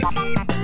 Bye.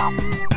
Bye.